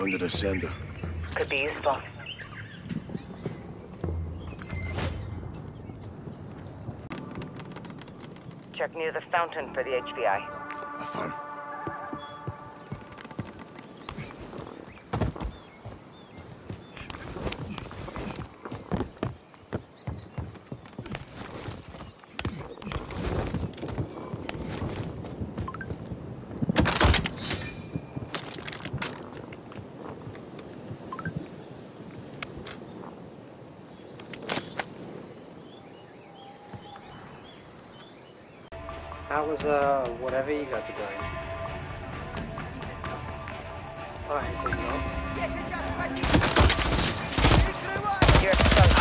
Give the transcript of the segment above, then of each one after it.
Found an ascender. Could be useful. Check near the fountain for the HVI. Affirm. How was, uh, whatever you guys are doing? Alright, good enough. You're exposed.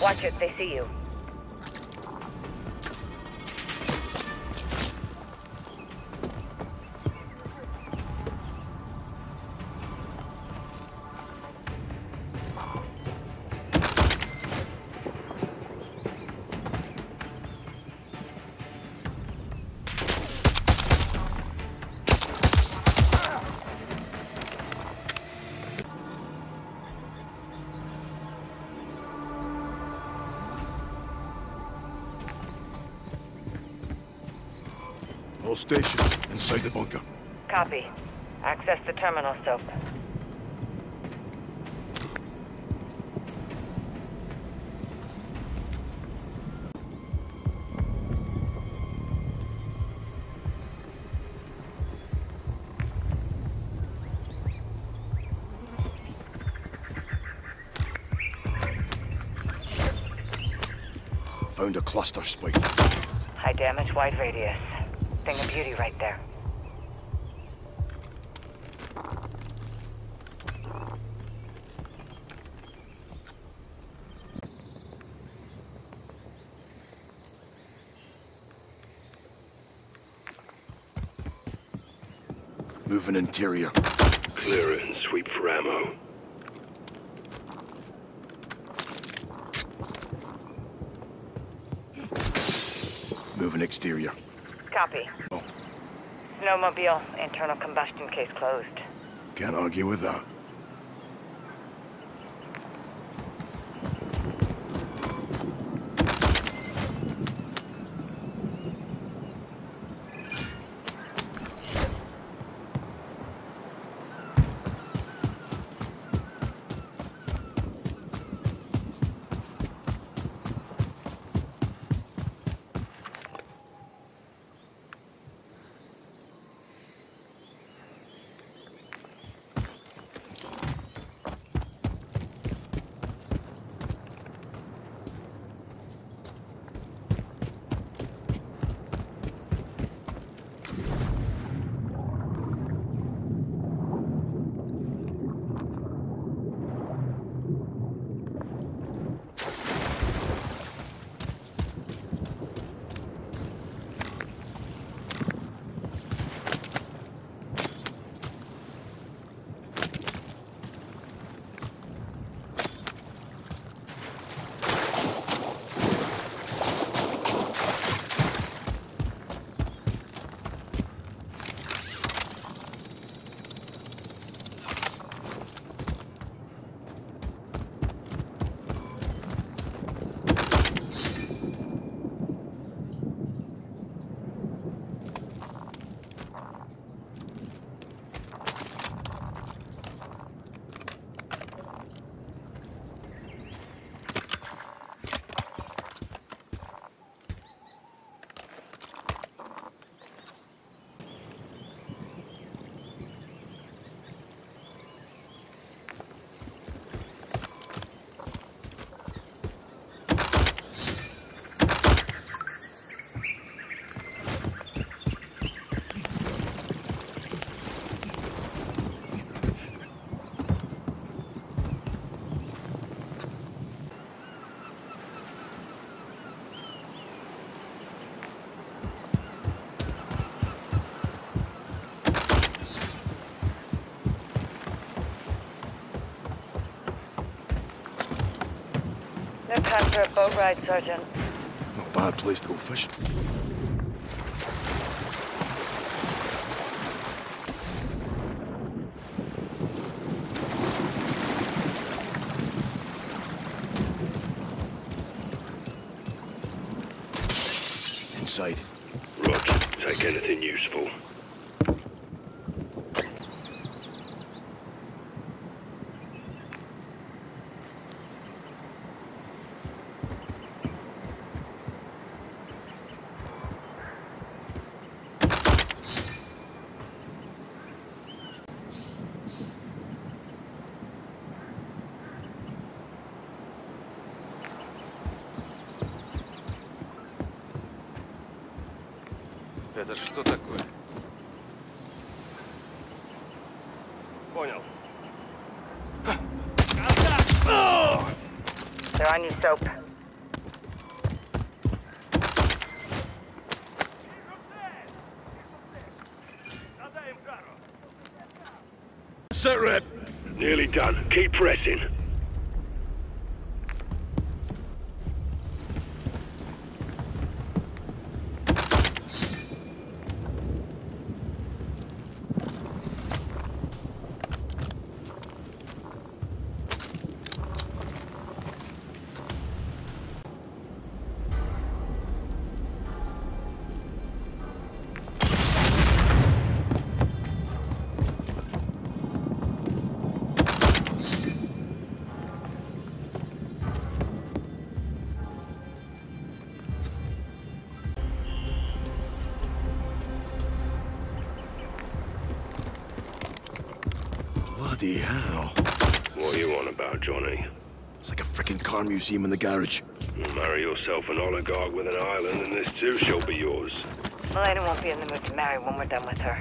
Watch it, they see you. All stations inside the bunker. Copy. Access the terminal, Soap. Found a cluster spike. High damage, wide radius. Thing of beauty right there. Moving interior. Clear it and sweep for ammo. Moving exterior. Copy. Oh. Snowmobile, internal combustion case closed. Can't argue with that. No time for a boat ride, Sergeant. Not a bad place to go fishing. Inside. Roger. Take anything useful. Это что такое? Понял. They're on you, Soap. Sitrep. Nearly done. Keep pressing. Bloody. What are you on about, Johnny? It's like a freaking car museum in the garage. You marry yourself an oligarch with an island, and this too shall be yours. Elena won't be in the mood to marry when we're done with her.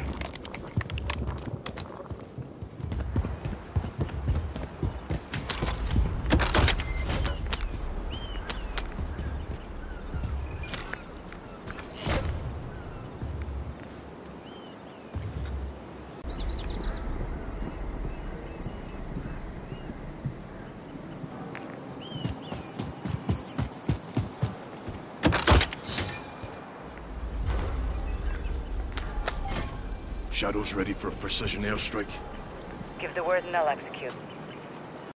Shadow's ready for a precision airstrike. Give the word and they'll execute.